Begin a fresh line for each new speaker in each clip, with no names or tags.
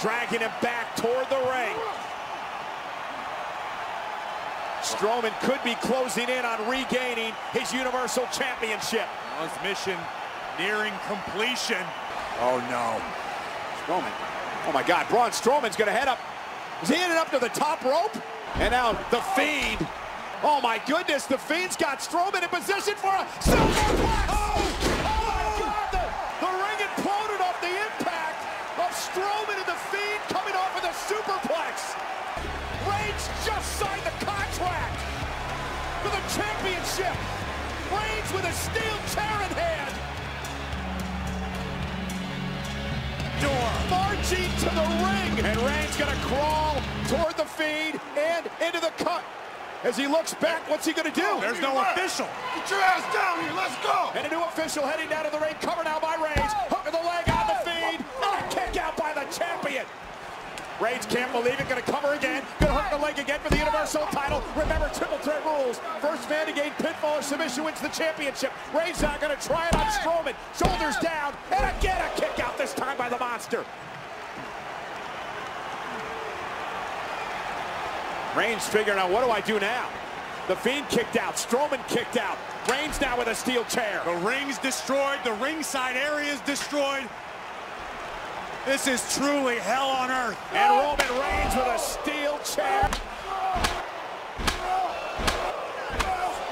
dragging him back toward the ring. Strowman could be closing in on regaining his Universal Championship.
His mission nearing completion.
Oh no. Strowman. Oh my God, Braun Strowman's gonna head up. Is he headed up to the top rope? And now the Fiend. Oh my goodness, the Fiend's got Strowman in position for a superplex! Oh, oh my God! The, the ring imploded off the impact of Strowman and the Fiend coming off of the superplex. Reigns just signed the contract for the championship. Reigns with a steel chair in hand. Door marching to the ring. And Reigns gonna crawl toward the Fiend and into the cut. As he looks back, what's he gonna do?
Oh, There's no official.
Get your ass down here. Let's go.
And a new official heading down to the ring, covered now by Reigns. Hook of the leg Reigns can't believe it, gonna cover again, gonna hook the leg again for the Universal title. Remember, triple threat rules. First man to gain pinfall or submission wins the championship. Reigns now gonna try it on Strowman. Shoulders down, and again a kick out, this time by the monster. Reigns figuring out, what do I do now? The Fiend kicked out, Strowman kicked out. Reigns now with a steel chair.
The ring's destroyed. The ringside area is destroyed. This is truly hell on earth.
And Roman Reigns with a steel chair.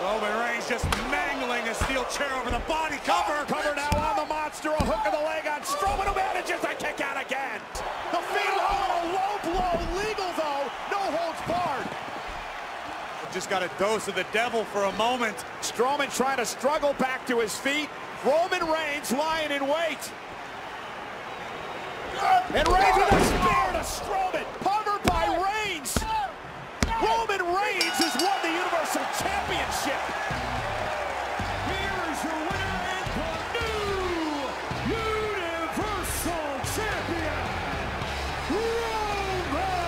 Roman Reigns just mangling a steel chair over the body cover.
Cover now on the monster. A hook of the leg on Strowman who manages to kick out again. The Fiend on a low blow. Legal though. No holds barred.
Just got a dose of the devil for a moment.
Strowman trying to struggle back to his feet. Roman Reigns lying in wait. And Reigns with a spear to Strowman. Covered by Reigns. Roman Reigns has won the Universal Championship.
Here is your winner and the new Universal Champion, Roman Reigns.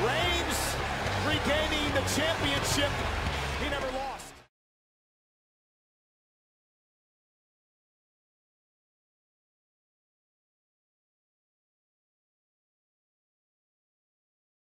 Reigns regaining the championship